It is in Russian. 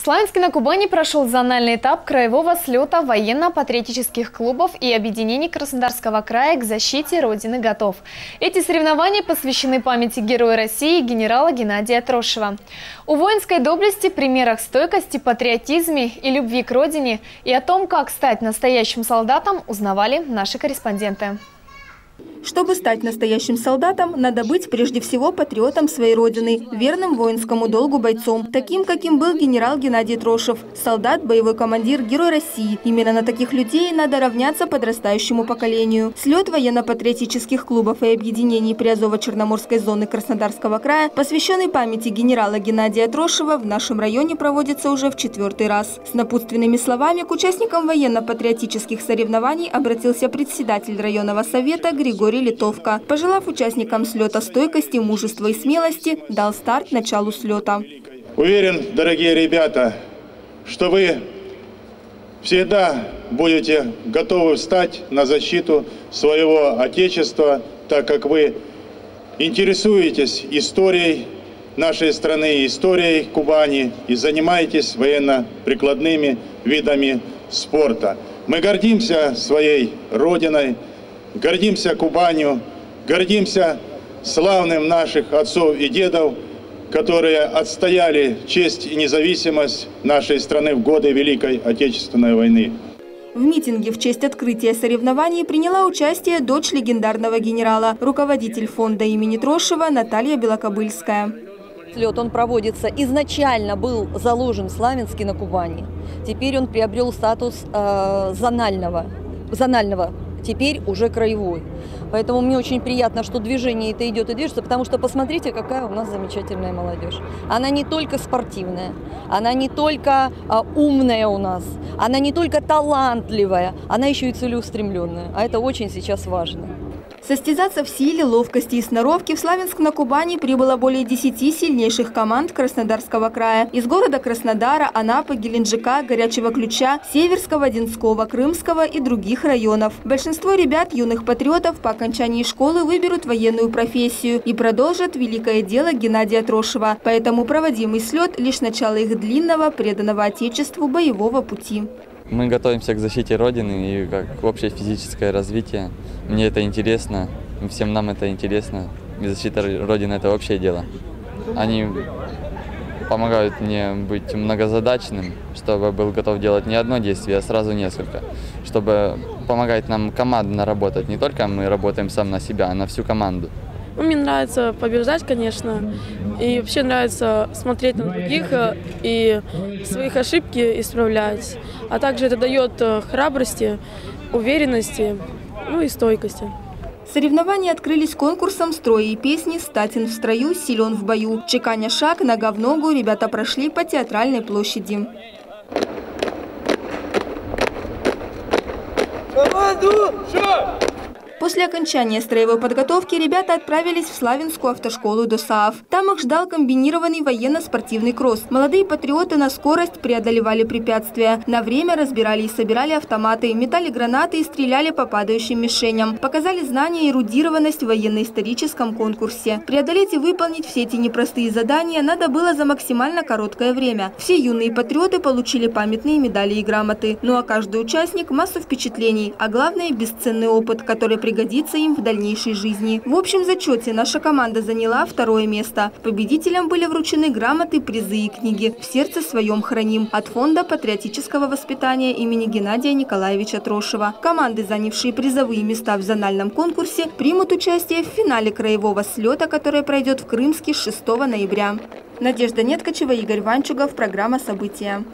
В Славянске на Кубани прошел зональный этап краевого слета военно-патриотических клубов и объединений Краснодарского края к защите Родины готов. Эти соревнования посвящены памяти Героя России генерала Геннадия Трошева. У воинской доблести, примерах стойкости, патриотизме и любви к родине и о том, как стать настоящим солдатом, узнавали наши корреспонденты. Чтобы стать настоящим солдатом, надо быть прежде всего патриотом своей родины, верным воинскому долгу бойцом, таким, каким был генерал Геннадий Трошев, солдат, боевой командир, герой России. Именно на таких людей надо равняться подрастающему поколению. Слет военно-патриотических клубов и объединений Приазово-Черноморской зоны Краснодарского края, посвященный памяти генерала Геннадия Трошева, в нашем районе проводится уже в четвертый раз. С напутственными словами к участникам военно-патриотических соревнований обратился председатель районного совета Григорий Григорий Литовка. Пожелав участникам слета стойкости, мужества и смелости, дал старт началу слета. Уверен, дорогие ребята, что вы всегда будете готовы встать на защиту своего Отечества, так как вы интересуетесь историей нашей страны, историей Кубани и занимаетесь военно-прикладными видами спорта. Мы гордимся своей Родиной, гордимся Кубанью, гордимся славным наших отцов и дедов, которые отстояли честь и независимость нашей страны в годы Великой Отечественной войны. В митинге в честь открытия соревнований приняла участие дочь легендарного генерала, руководитель фонда имени Трошева Наталья Белокобыльская. Слет он проводится, изначально был заложен Славянский на Кубани. Теперь он приобрел статус э, зонального, зонального теперь уже краевой. Поэтому мне очень приятно, что движение это идет и движется, потому что посмотрите, какая у нас замечательная молодежь. Она не только спортивная, она не только а, умная у нас, она не только талантливая, она еще и целеустремленная. А это очень сейчас важно. Состязаться в силе, ловкости и сноровке в Славянск на Кубани прибыло более 10 сильнейших команд Краснодарского края. Из города Краснодара, Анапы, Геленджика, Горячего Ключа, Северского, Одинского, Крымского и других районов. Большинство ребят, юных патриотов, по окончании школы выберут военную профессию и продолжат великое дело Геннадия Трошева. Поэтому проводимый слет – лишь начало их длинного, преданного Отечеству боевого пути. Мы готовимся к защите Родины и как общее физическое развитие. Мне это интересно, всем нам это интересно. И защита Родины – это общее дело. Они помогают мне быть многозадачным, чтобы был готов делать не одно действие, а сразу несколько. Чтобы помогать нам командно работать. Не только мы работаем сам на себя, а на всю команду. Ну, мне нравится побеждать, конечно. И вообще нравится смотреть на других э, и своих ошибки исправлять. А также это дает э, храбрости, уверенности, ну и стойкости. Соревнования открылись конкурсом строя и песни «Статин в строю, силен в бою». Чеканя шаг, нога в ногу, ребята прошли по театральной площади. Команду! Шаг! После окончания строевой подготовки ребята отправились в Славянскую автошколу ДОСААФ. Там их ждал комбинированный военно-спортивный кросс. Молодые патриоты на скорость преодолевали препятствия. На время разбирали и собирали автоматы, метали гранаты и стреляли по падающим мишеням. Показали знания и эрудированность в военно-историческом конкурсе. Преодолеть и выполнить все эти непростые задания надо было за максимально короткое время. Все юные патриоты получили памятные медали и грамоты. Ну а каждый участник – массу впечатлений, а главное – бесценный опыт, который при пригодится им в дальнейшей жизни. В общем зачете наша команда заняла второе место. Победителям были вручены грамоты, призы и книги. В сердце своем храним от Фонда патриотического воспитания имени Геннадия Николаевича Трошева. Команды, занявшие призовые места в зональном конкурсе, примут участие в финале краевого слета, который пройдет в Крымске 6 ноября. Надежда Неткачева, Игорь Ванчугов. Программа «События».